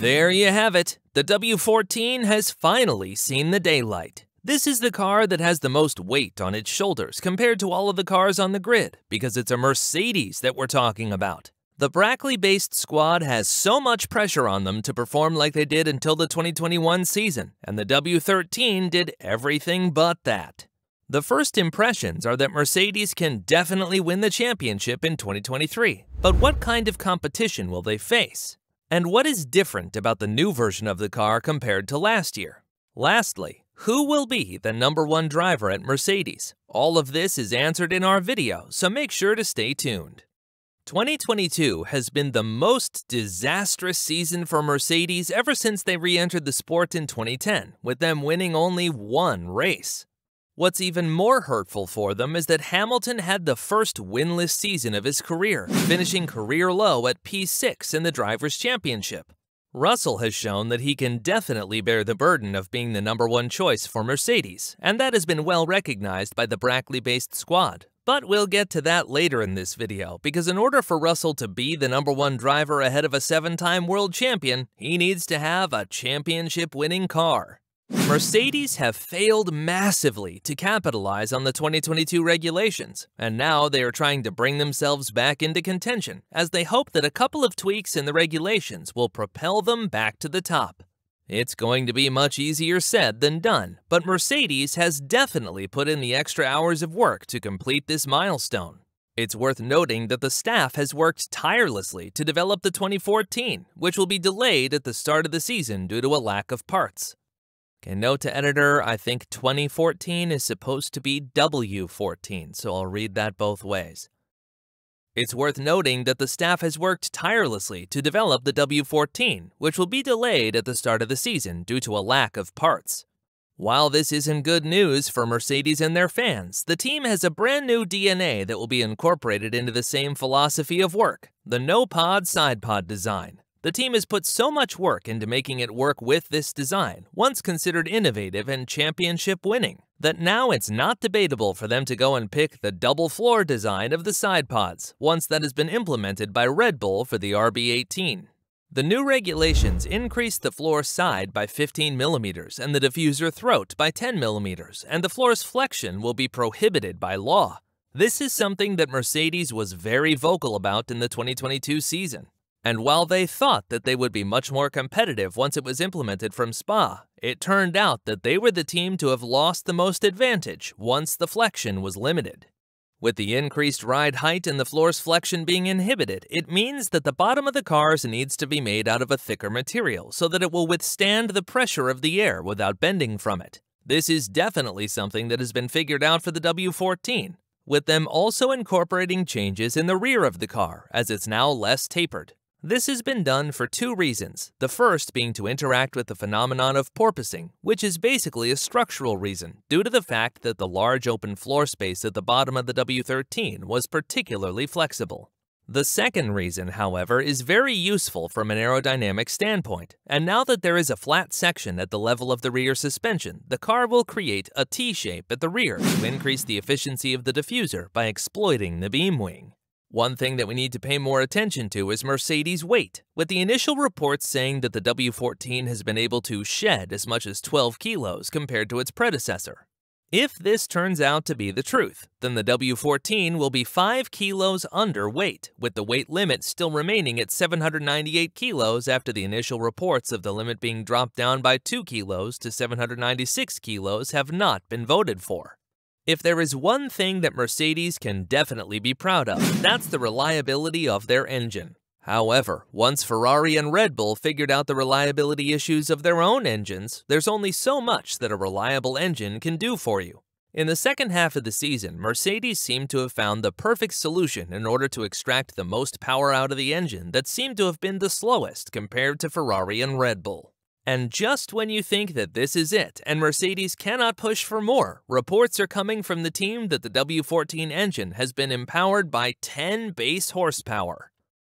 There you have it. The W14 has finally seen the daylight. This is the car that has the most weight on its shoulders compared to all of the cars on the grid because it's a Mercedes that we're talking about. The Brackley based squad has so much pressure on them to perform like they did until the 2021 season, and the W13 did everything but that. The first impressions are that Mercedes can definitely win the championship in 2023, but what kind of competition will they face? And what is different about the new version of the car compared to last year? Lastly, who will be the number one driver at Mercedes? All of this is answered in our video, so make sure to stay tuned. 2022 has been the most disastrous season for Mercedes ever since they re entered the sport in 2010, with them winning only one race. What's even more hurtful for them is that Hamilton had the first winless season of his career, finishing career low at P6 in the Drivers' Championship. Russell has shown that he can definitely bear the burden of being the number one choice for Mercedes, and that has been well recognized by the Brackley based squad. But we'll get to that later in this video, because in order for Russell to be the number one driver ahead of a seven-time world champion, he needs to have a championship-winning car. Mercedes have failed massively to capitalize on the 2022 regulations, and now they are trying to bring themselves back into contention as they hope that a couple of tweaks in the regulations will propel them back to the top. It's going to be much easier said than done, but Mercedes has definitely put in the extra hours of work to complete this milestone. It's worth noting that the staff has worked tirelessly to develop the 2014, which will be delayed at the start of the season due to a lack of parts. Okay, note to editor, I think 2014 is supposed to be W14, so I'll read that both ways. It's worth noting that the staff has worked tirelessly to develop the W14, which will be delayed at the start of the season due to a lack of parts. While this isn't good news for Mercedes and their fans, the team has a brand new DNA that will be incorporated into the same philosophy of work, the no-pod side pod design. The team has put so much work into making it work with this design, once considered innovative and championship winning, that now it's not debatable for them to go and pick the double floor design of the side pods, once that has been implemented by Red Bull for the RB18. The new regulations increase the floor side by 15 millimeters and the diffuser throat by 10 millimeters, and the floor's flexion will be prohibited by law. This is something that Mercedes was very vocal about in the 2022 season. And while they thought that they would be much more competitive once it was implemented from Spa, it turned out that they were the team to have lost the most advantage once the flexion was limited. With the increased ride height and the floor's flexion being inhibited, it means that the bottom of the cars needs to be made out of a thicker material so that it will withstand the pressure of the air without bending from it. This is definitely something that has been figured out for the W14, with them also incorporating changes in the rear of the car as it's now less tapered. This has been done for two reasons, the first being to interact with the phenomenon of porpoising, which is basically a structural reason, due to the fact that the large open floor space at the bottom of the W13 was particularly flexible. The second reason, however, is very useful from an aerodynamic standpoint, and now that there is a flat section at the level of the rear suspension, the car will create a T-shape at the rear to increase the efficiency of the diffuser by exploiting the beam wing. One thing that we need to pay more attention to is Mercedes' weight, with the initial reports saying that the W14 has been able to shed as much as 12 kilos compared to its predecessor. If this turns out to be the truth, then the W14 will be 5 kilos underweight, with the weight limit still remaining at 798 kilos after the initial reports of the limit being dropped down by 2 kilos to 796 kilos have not been voted for. If there is one thing that Mercedes can definitely be proud of, that's the reliability of their engine. However, once Ferrari and Red Bull figured out the reliability issues of their own engines, there's only so much that a reliable engine can do for you. In the second half of the season, Mercedes seemed to have found the perfect solution in order to extract the most power out of the engine that seemed to have been the slowest compared to Ferrari and Red Bull. And just when you think that this is it and Mercedes cannot push for more, reports are coming from the team that the W14 engine has been empowered by 10 base horsepower.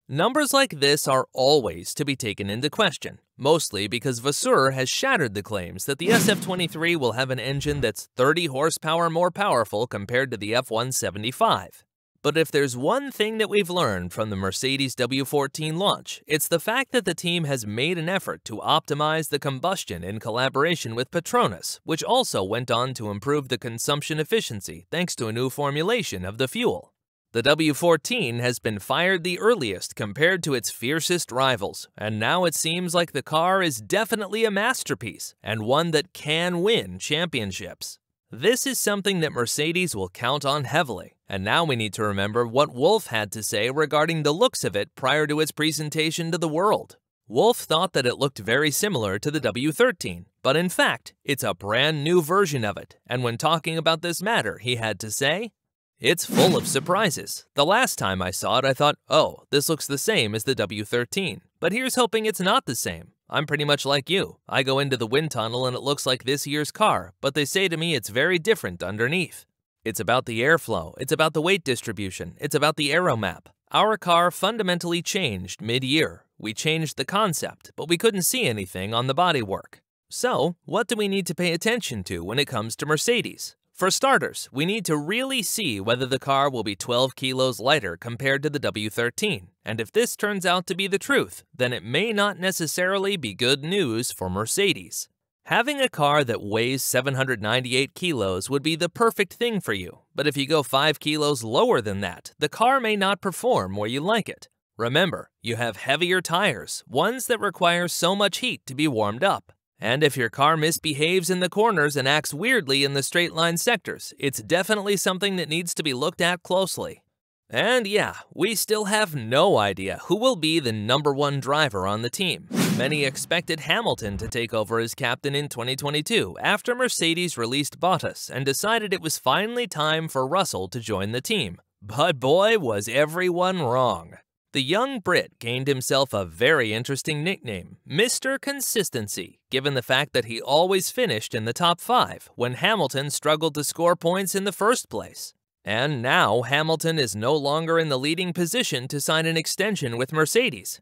Numbers like this are always to be taken into question, mostly because Vasseur has shattered the claims that the SF23 will have an engine that's 30 horsepower more powerful compared to the F1-75. But if there's one thing that we've learned from the Mercedes W14 launch, it's the fact that the team has made an effort to optimize the combustion in collaboration with Petronas, which also went on to improve the consumption efficiency thanks to a new formulation of the fuel. The W14 has been fired the earliest compared to its fiercest rivals, and now it seems like the car is definitely a masterpiece and one that can win championships. This is something that Mercedes will count on heavily, and now we need to remember what Wolff had to say regarding the looks of it prior to its presentation to the world. Wolff thought that it looked very similar to the W13, but in fact, it's a brand new version of it, and when talking about this matter, he had to say, It's full of surprises. The last time I saw it, I thought, oh, this looks the same as the W13, but here's hoping it's not the same. I'm pretty much like you. I go into the wind tunnel and it looks like this year's car, but they say to me it's very different underneath. It's about the airflow, it's about the weight distribution, it's about the aero map. Our car fundamentally changed mid-year. We changed the concept, but we couldn't see anything on the bodywork. So, what do we need to pay attention to when it comes to Mercedes? For starters, we need to really see whether the car will be 12 kilos lighter compared to the W13. And if this turns out to be the truth, then it may not necessarily be good news for Mercedes. Having a car that weighs 798 kilos would be the perfect thing for you, but if you go 5 kilos lower than that, the car may not perform where you like it. Remember, you have heavier tires, ones that require so much heat to be warmed up. And if your car misbehaves in the corners and acts weirdly in the straight line sectors, it's definitely something that needs to be looked at closely. And yeah, we still have no idea who will be the number one driver on the team. Many expected Hamilton to take over as captain in 2022 after Mercedes released Bottas and decided it was finally time for Russell to join the team. But boy, was everyone wrong. The young Brit gained himself a very interesting nickname, Mr. Consistency, given the fact that he always finished in the top five when Hamilton struggled to score points in the first place. And now Hamilton is no longer in the leading position to sign an extension with Mercedes.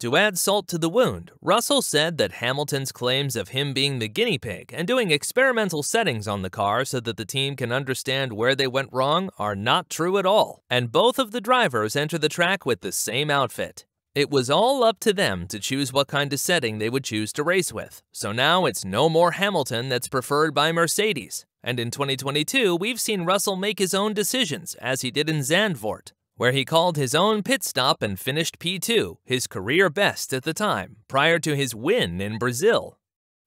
To add salt to the wound, Russell said that Hamilton's claims of him being the guinea pig and doing experimental settings on the car so that the team can understand where they went wrong are not true at all, and both of the drivers enter the track with the same outfit. It was all up to them to choose what kind of setting they would choose to race with, so now it's no more Hamilton that's preferred by Mercedes. And in 2022, we've seen Russell make his own decisions, as he did in Zandvoort, where he called his own pit stop and finished P2, his career best at the time, prior to his win in Brazil.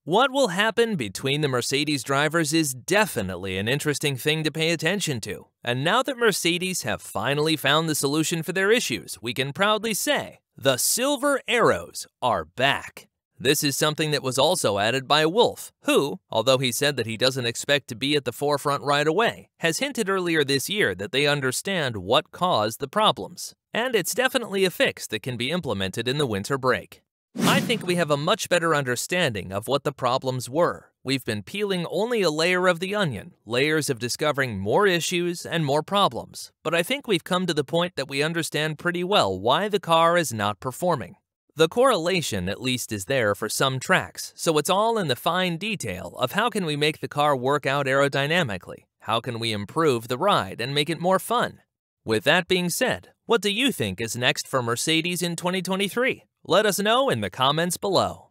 What will happen between the Mercedes drivers is definitely an interesting thing to pay attention to. And now that Mercedes have finally found the solution for their issues, we can proudly say, the Silver Arrows are back. This is something that was also added by Wolff, who, although he said that he doesn't expect to be at the forefront right away, has hinted earlier this year that they understand what caused the problems. And it's definitely a fix that can be implemented in the winter break. I think we have a much better understanding of what the problems were. We've been peeling only a layer of the onion, layers of discovering more issues and more problems. But I think we've come to the point that we understand pretty well why the car is not performing. The correlation at least is there for some tracks, so it's all in the fine detail of how can we make the car work out aerodynamically, how can we improve the ride and make it more fun. With that being said, what do you think is next for Mercedes in 2023? Let us know in the comments below.